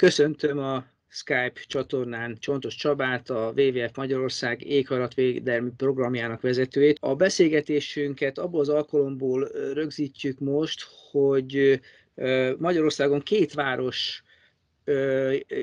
Köszöntöm a Skype csatornán Csontos Csabát, a WWF Magyarország éghajlatvédelmi programjának vezetőjét. A beszélgetésünket abból az alkalomból rögzítjük most, hogy Magyarországon két város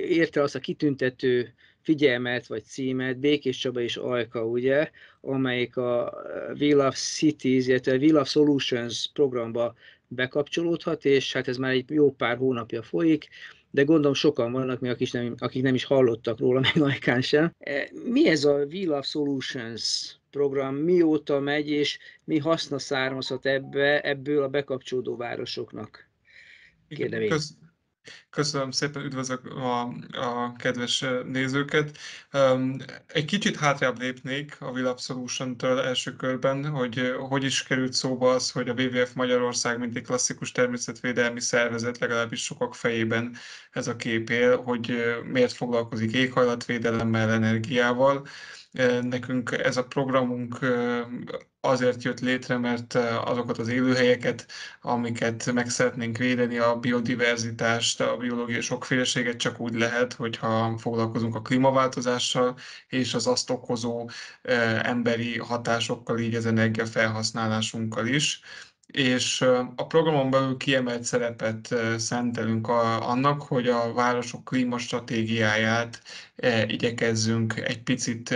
érte azt a kitüntető figyelmet vagy címet, Békés Csaba és Ajka, ugye, amelyik a We Love Cities, illetve We Love Solutions programba bekapcsolódhat, és hát ez már egy jó pár hónapja folyik de gondolom sokan vannak még, akik nem, akik nem is hallottak róla, még Ajkán sem. E, mi ez a We Love Solutions program, mióta megy, és mi haszna származhat ebbe, ebből a bekapcsolódó városoknak? Kérdem Kösz, Köszönöm szépen, üdvözlök a, a kedves nézőket. Egy kicsit hátrább lépnék a Will Solution-től első körben, hogy hogy is került szóba az, hogy a WWF Magyarország, mint egy klasszikus természetvédelmi szervezet, legalábbis sokak fejében ez a kép él, hogy miért foglalkozik éghajlatvédelemmel, energiával. Nekünk ez a programunk azért jött létre, mert azokat az élőhelyeket, amiket meg szeretnénk védeni, a biodiverzitást, a biológiai sokféleséget csak úgy lehet, hogyha foglalkozunk a klímaváltozással és az azt okozó emberi hatásokkal, így az energiafelhasználásunkkal is és a programon belül kiemelt szerepet szentelünk annak, hogy a városok klímastratégiáját igyekezzünk egy picit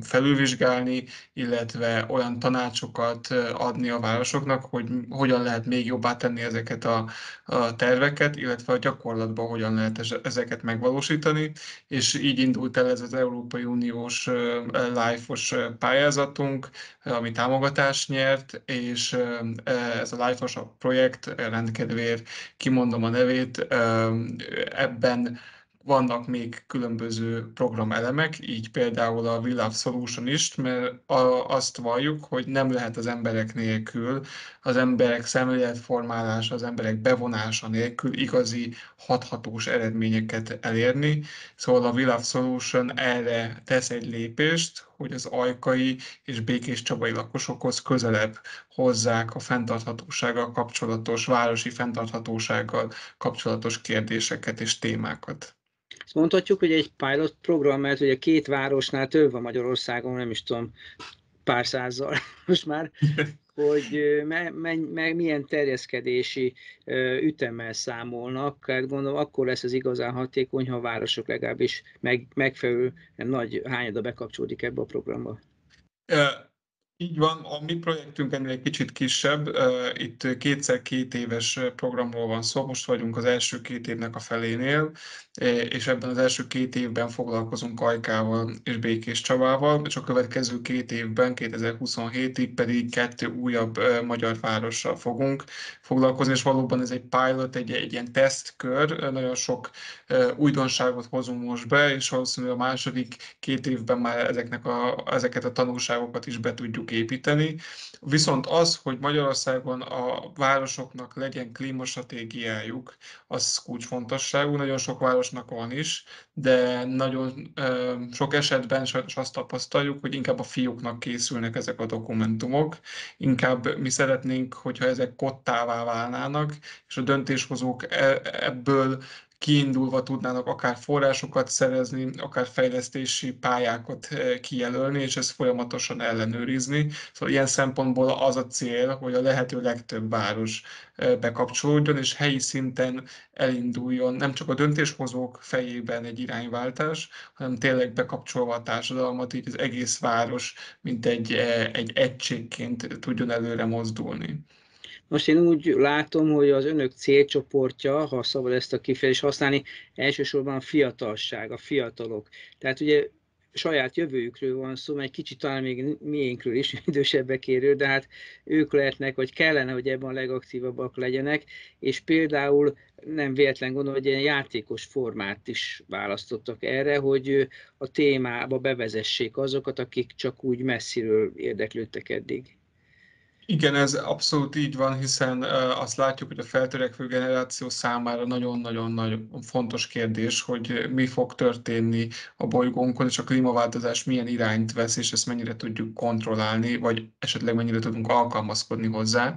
felülvizsgálni, illetve olyan tanácsokat adni a városoknak, hogy hogyan lehet még jobbá tenni ezeket a, a terveket, illetve a gyakorlatban hogyan lehet ezeket megvalósítani, és így indult el ez az Európai Uniós LIFE-os pályázatunk, ami támogatást nyert, és ez a LIFE-os projekt rendkedvéért kimondom a nevét, ebben vannak még különböző programelemek, így például a We Solution is, mert azt valljuk, hogy nem lehet az emberek nélkül, az emberek szemléletformálása, az emberek bevonása nélkül igazi hathatós eredményeket elérni. Szóval a We Solution erre tesz egy lépést, hogy az ajkai és békés csabai lakosokhoz közelebb hozzák a fenntarthatósággal kapcsolatos, városi fenntarthatósággal kapcsolatos kérdéseket és témákat. Mondhatjuk, hogy egy pilot program, mert ugye két városnál több van Magyarországon, nem is tudom, pár százzal most már, hogy me, me, me, milyen terjeszkedési ütemmel számolnak. Hát gondolom, akkor lesz az igazán hatékony, ha a városok legalábbis meg, megfelelő nagy hányada bekapcsolódik ebbe a programba. Így van, a mi projektünk ennél kicsit kisebb, itt kétszer két éves programról van szó, most vagyunk az első két évnek a felénél, és ebben az első két évben foglalkozunk Ajkával és Békés Csabával, és a következő két évben, 2027-ig pedig kettő újabb magyar várossal fogunk foglalkozni, és valóban ez egy pilot, egy, egy ilyen tesztkör, nagyon sok újdonságot hozunk most be, és valószínűleg a második két évben már ezeknek a, ezeket a tanulságokat is be tudjuk tudjuk építeni. Viszont az, hogy Magyarországon a városoknak legyen klímastratégiájuk, az kulcsfontosságú. Nagyon sok városnak van is, de nagyon sok esetben sajnos azt tapasztaljuk, hogy inkább a fiúknak készülnek ezek a dokumentumok. Inkább mi szeretnénk, hogyha ezek kottává válnának, és a döntéshozók e, ebből kiindulva tudnának akár forrásokat szerezni, akár fejlesztési pályákat eh, kijelölni, és ezt folyamatosan ellenőrizni. Szóval ilyen szempontból az a cél, hogy a lehető legtöbb város eh, bekapcsolódjon, és helyi szinten elinduljon nem csak a döntéshozók fejében egy irányváltás, hanem tényleg bekapcsolva a társadalmat, így az egész város, mint egy, eh, egy egységként tudjon előre mozdulni. Most én úgy látom, hogy az önök célcsoportja, ha szabad ezt a kifejezést használni, elsősorban a fiatalság, a fiatalok. Tehát ugye saját jövőjükről van szó, egy kicsit talán még miénkről is, idősebbekéről, de hát ők lehetnek, vagy kellene, hogy ebben a legaktívabbak legyenek, és például nem véletlen gondolom, hogy ilyen játékos formát is választottak erre, hogy a témába bevezessék azokat, akik csak úgy messziről érdeklődtek eddig. Igen, ez abszolút így van, hiszen azt látjuk, hogy a feltörekvő generáció számára nagyon-nagyon fontos kérdés, hogy mi fog történni a bolygónkon, és a klímaváltozás milyen irányt vesz, és ezt mennyire tudjuk kontrollálni, vagy esetleg mennyire tudunk alkalmazkodni hozzá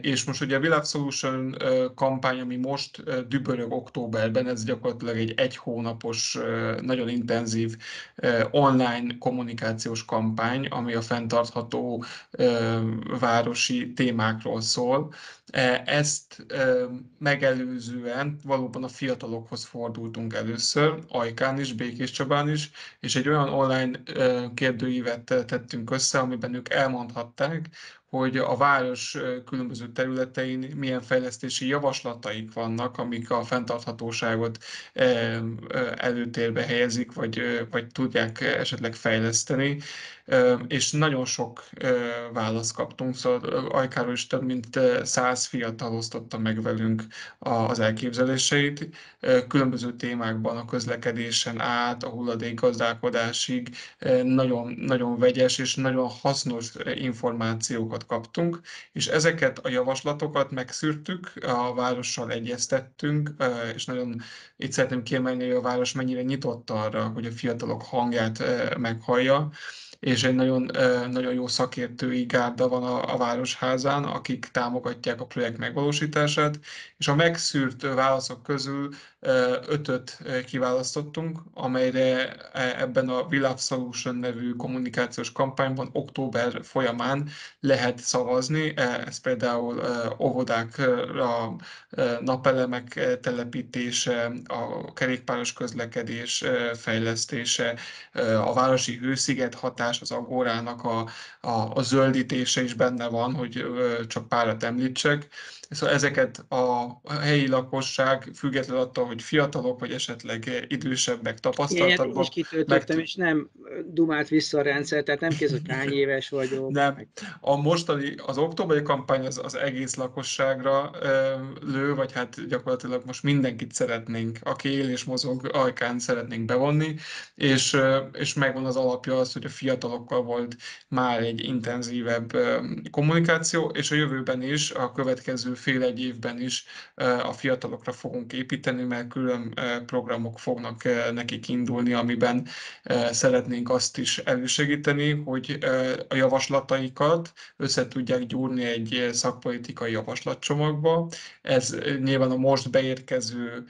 És most ugye a Világ Solution kampány, ami most dübörög októberben, ez gyakorlatilag egy egy hónapos, nagyon intenzív online kommunikációs kampány, ami a fenntartható városi témákról szól. Ezt megelőzően valóban a fiatalokhoz fordultunk először, Ajkán is, Békés Csabán is, és egy olyan online kérdőívet tettünk össze, amiben ők elmondhatták, hogy a város különböző területein milyen fejlesztési javaslataik vannak, amik a fenntarthatóságot előtérbe helyezik, vagy, vagy tudják esetleg fejleszteni és nagyon sok választ kaptunk, szóval Ajkáról is több mint száz fiatal osztotta meg velünk az elképzeléseit, különböző témákban a közlekedésen át, a hulladékgazdálkodásig nagyon, nagyon vegyes és nagyon hasznos információkat kaptunk, és ezeket a javaslatokat megszűrtük, a várossal egyeztettünk, és nagyon itt szeretném kiemelni, hogy a város mennyire nyitott arra, hogy a fiatalok hangját meghallja, és egy nagyon, nagyon jó szakértői gárda van a, a Városházán, akik támogatják a projekt megvalósítását, és a megszűrt válaszok közül ötöt kiválasztottunk, amelyre e, ebben a Vilab Solution nevű kommunikációs kampányban október folyamán lehet szavazni. E, ez például óvodákra napelemek telepítése, a kerékpáros közlekedés fejlesztése, a városi hősziget hatás, az agórának a, a, a zöldítése is benne van, hogy csak párat említsek. Szóval ezeket a helyi lakosság, függetlenül attól, hogy fiatalok, vagy esetleg idősebbek, tapasztaltabbak. Én is kitöltöttem, meg... és nem dumált vissza a rendszer, tehát nem kérdez, hogy hány éves vagyok. Nem. A mostani, az októberi kampány az, az egész lakosságra lő, vagy hát gyakorlatilag most mindenkit szeretnénk, aki él és mozog ajkán szeretnénk bevonni, és, és megvan az alapja az, hogy a fiatalokkal volt már egy intenzívebb kommunikáció, és a jövőben is, a következő fél-egy évben is a fiatalokra fogunk építeni, mert külön programok fognak nekik indulni, amiben szeretnénk azt is elősegíteni, hogy a javaslataikat össze tudják gyúrni egy szakpolitikai javaslatcsomagba. Ez nyilván a most beérkező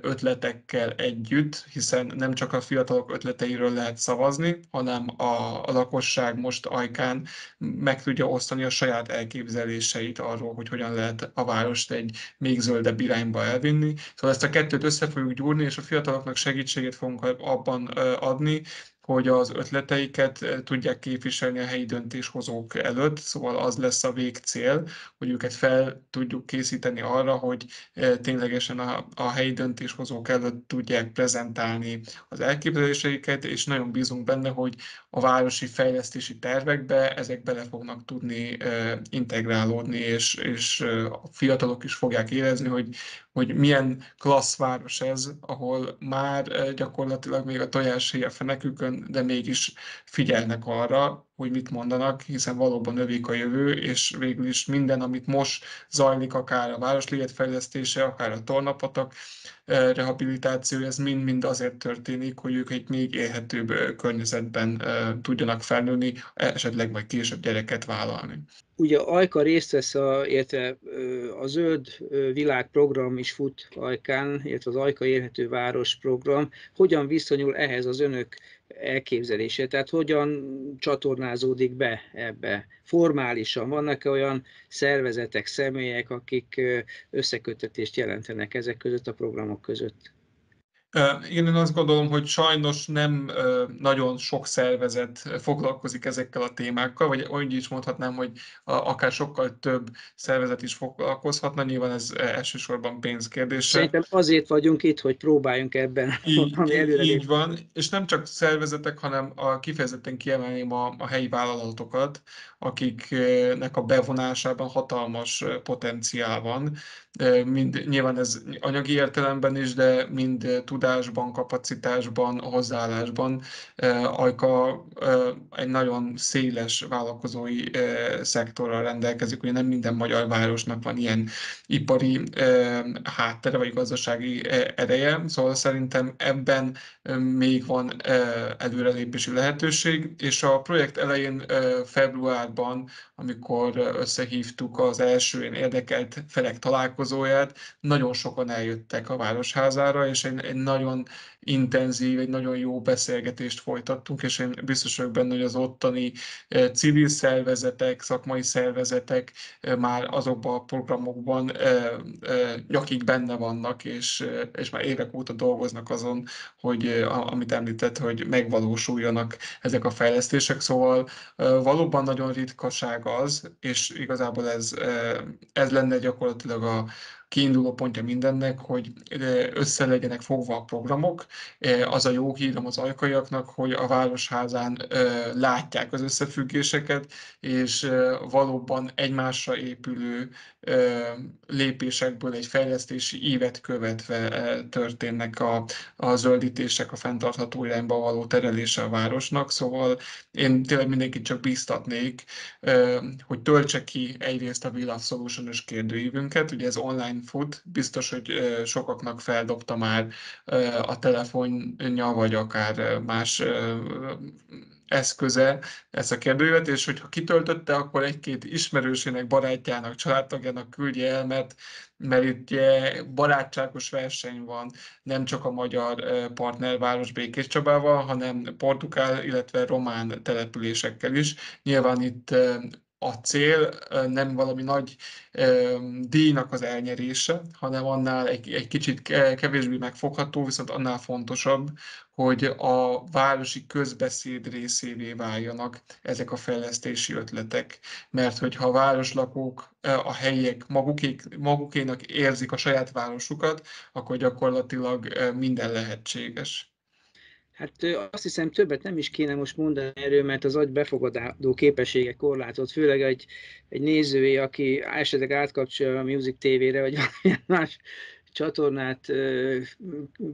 ötletekkel együtt, hiszen nem csak a fiatalok ötleteiről lehet szavazni, hanem a, a lakosság most ajkán meg tudja osztani a saját elképzeléseit arról, hogy hogyan lehet a várost egy még zöldebb irányba elvinni. Szóval ezt a kettőt össze fogjuk gyúrni, és a fiataloknak segítséget fogunk abban adni, hogy az ötleteiket eh, tudják képviselni a helyi döntéshozók előtt, szóval az lesz a végcél, hogy őket fel tudjuk készíteni arra, hogy eh, ténylegesen a, a helyi döntéshozók előtt tudják prezentálni az elképzeléseiket, és nagyon bízunk benne, hogy a városi fejlesztési tervekbe ezek bele fognak tudni eh, integrálódni, és, és a fiatalok is fogják érezni, hogy hogy milyen klassz város ez, ahol már gyakorlatilag még a tojás a fenekükön, de mégis figyelnek arra, hogy mit mondanak, hiszen valóban övik a jövő, és végül is minden, amit most zajlik, akár a Városliget fejlesztése, akár a tornapatak eh, rehabilitáció, ez mind-mind azért történik, hogy ők egy még élhetőbb eh, környezetben tudjanak felnőni, esetleg majd később gyereket vállalni. Ugye Ajka részt vesz, a, illetve a Zöld Világ program is fut Ajkán, illetve az Ajka Érhető Város program. Hogyan viszonyul ehhez az önök elképzelése? Tehát hogyan csatornázódik be ebbe formálisan? Vannak-e olyan szervezetek, személyek, akik összekötetést jelentenek ezek között a programok között? Én azt gondolom, hogy sajnos nem nagyon sok szervezet foglalkozik ezekkel a témákkal, vagy úgy is mondhatnám, hogy akár sokkal több szervezet is foglalkozhatna, nyilván ez elsősorban pénzkérdése. Szerintem azért vagyunk itt, hogy próbáljunk ebben így, előre Így van, és nem csak szervezetek, hanem a, kifejezetten kiemelném a, a helyi vállalatokat, akiknek a bevonásában hatalmas potenciál van, mind, nyilván ez anyagi értelemben is, de mind tudásban, kapacitásban, hozzáállásban. Ajka egy nagyon széles vállalkozói szektorral rendelkezik, ugye nem minden magyar városnak van ilyen ipari háttere vagy gazdasági ereje, szóval szerintem ebben még van előrelépési lehetőség, és a projekt elején februárban, amikor összehívtuk az első érdekelt felek találkozóját, nagyon sokan eljöttek a Városházára, és egy, egy nagyon intenzív, egy nagyon jó beszélgetést folytattunk, és én biztos vagyok benne, hogy az ottani civil szervezetek, szakmai szervezetek már azokban a programokban nyakig benne vannak, és, és már évek óta dolgoznak azon, hogy amit említett, hogy megvalósuljanak ezek a fejlesztések. Szóval valóban nagyon ritkaság az, és igazából ez, ez lenne gyakorlatilag a, kiinduló pontja mindennek, hogy össze legyenek fogva a programok. Az a jó hírem az ajkaiaknak, hogy a Városházán látják az összefüggéseket, és valóban egymásra épülő lépésekből egy fejlesztési évet követve történnek a, a zöldítések, a fenntartható irányba való terelése a városnak, szóval én tényleg mindenkit csak bíztatnék, hogy töltse ki egyrészt a Villa Solution-os kérdőívünket, ugye ez online fut, biztos, hogy sokaknak feldobta már a telefonja, vagy akár más eszköze ezt a kérdőjét, és hogyha kitöltötte, akkor egy-két ismerősének, barátjának, családtagjának küldje el, mert, mert itt barátságos verseny van, nem csak a magyar partnerváros Békés Csabával, hanem portugál, illetve román településekkel is. Nyilván itt a cél nem valami nagy díjnak az elnyerése, hanem annál egy, egy kicsit kevésbé megfogható, viszont annál fontosabb, hogy a városi közbeszéd részévé váljanak ezek a fejlesztési ötletek. Mert hogyha a városlakók, a helyiek magukék, magukénak érzik a saját városukat, akkor gyakorlatilag minden lehetséges. Hát azt hiszem többet nem is kéne most mondani erről, mert az agy befogadó képessége korlátozott, főleg egy, egy nézői, aki esetleg átkapcsolja a Music TV-re, vagy valamilyen más csatornát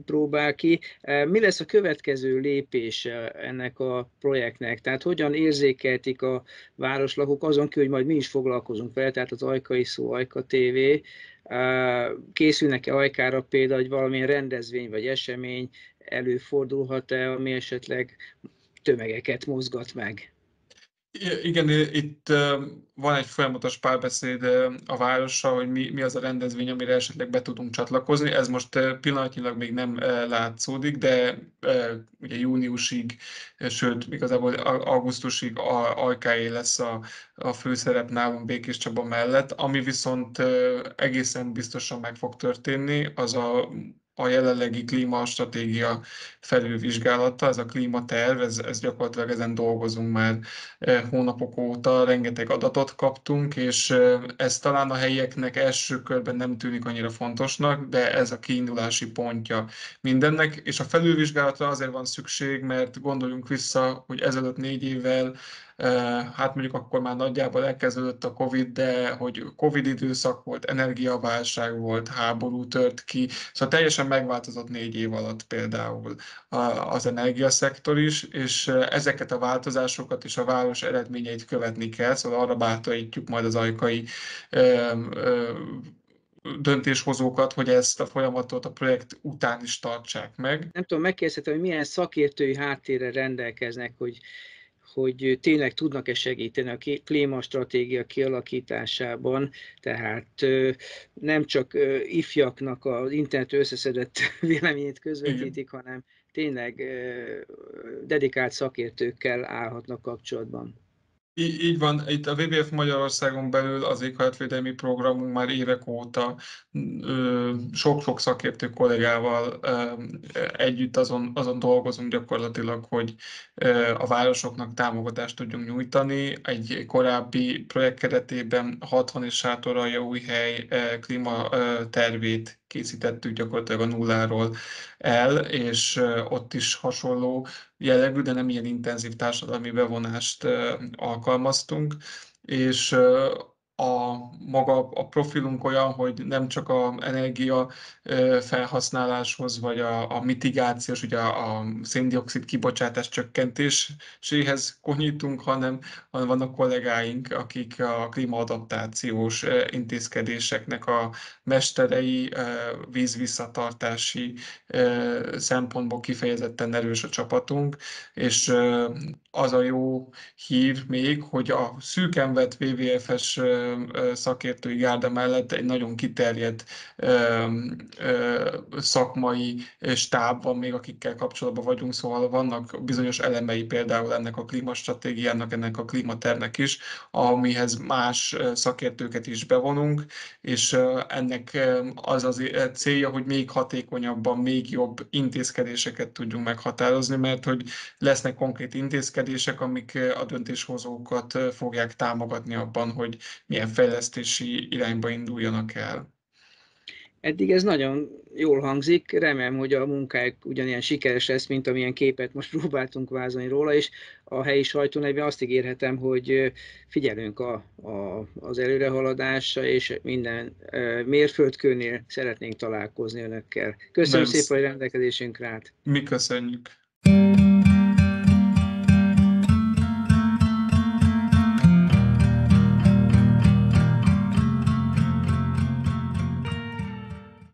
próbál ki. Mi lesz a következő lépés ennek a projektnek? Tehát hogyan érzékeltik a városlakók azon kívül, hogy majd mi is foglalkozunk vele, tehát az Ajkai Szó, Ajka TV, készülnek-e Ajkára például, hogy valamilyen rendezvény vagy esemény előfordulhat-e, ami esetleg tömegeket mozgat meg? Igen, itt van egy folyamatos párbeszéd a várossal, hogy mi, mi az a rendezvény, amire esetleg be tudunk csatlakozni. Ez most pillanatnyilag még nem látszódik, de ugye júniusig, sőt, igazából augusztusig Ajkáé lesz a, a főszerep nálunk Békés Csaba mellett. Ami viszont egészen biztosan meg fog történni, az a a jelenlegi klímastratégia felülvizsgálata, ez a klímaterv, ez, ez gyakorlatilag ezen dolgozunk már eh, hónapok óta, rengeteg adatot kaptunk, és eh, ez talán a helyieknek első körben nem tűnik annyira fontosnak, de ez a kiindulási pontja mindennek, és a felülvizsgálatra azért van szükség, mert gondoljunk vissza, hogy ezelőtt négy évvel hát mondjuk akkor már nagyjából elkezdődött a Covid, de hogy Covid időszak volt, energiaválság volt, háború tört ki, szóval teljesen megváltozott négy év alatt például az energiaszektor is, és ezeket a változásokat és a város eredményeit követni kell, szóval arra bátorítjuk majd az ajkai döntéshozókat, hogy ezt a folyamatot a projekt után is tartsák meg. Nem tudom, megkérdezhetem, hogy milyen szakértői háttérre rendelkeznek, hogy hogy tényleg tudnak-e segíteni a klímastratégia kialakításában, tehát nem csak ifjaknak az internet összeszedett véleményét közvetítik, hanem tényleg dedikált szakértőkkel állhatnak kapcsolatban. Így, van, itt a WWF Magyarországon belül az éghajlatvédelmi programunk már évek óta sok-sok szakértő kollégával együtt azon, azon dolgozunk gyakorlatilag, hogy a városoknak támogatást tudjunk nyújtani. Egy korábbi projekt keretében 60 és sátoralja új hely klímatervét készítettük gyakorlatilag a nulláról el, és ott is hasonló jellegű, de nem ilyen intenzív társadalmi bevonást alkalmaztunk, és a maga a profilunk olyan, hogy nem csak a energia felhasználáshoz, vagy a, a mitigációs, ugye a, a széndiokszid kibocsátás csökkentéséhez konyítunk, hanem, hanem vannak kollégáink, akik a klímaadaptációs intézkedéseknek a mesterei, vízvisszatartási szempontból kifejezetten erős a csapatunk, és az a jó hír még, hogy a szűken vett WWF-es szakértői gárda mellett egy nagyon kiterjedt szakmai stáb van még, akikkel kapcsolatban vagyunk, szóval vannak bizonyos elemei például ennek a klímastratégiának, ennek a klímaternek is, amihez más szakértőket is bevonunk, és ennek az az célja, hogy még hatékonyabban, még jobb intézkedéseket tudjunk meghatározni, mert hogy lesznek konkrét intézkedések, amik a döntéshozókat fogják támogatni abban, hogy milyen fejlesztési irányba induljanak el. Eddig ez nagyon jól hangzik, remélem, hogy a munkájuk ugyanilyen sikeres lesz, mint amilyen képet most próbáltunk vázolni róla, és a helyi sajtónegyben azt ígérhetem, hogy figyelünk a, a, az előrehaladásra, és minden mérföldkőnél szeretnénk találkozni önökkel. Köszönöm Nem szépen, hogy rendelkezésünkre állt. Mi köszönjük.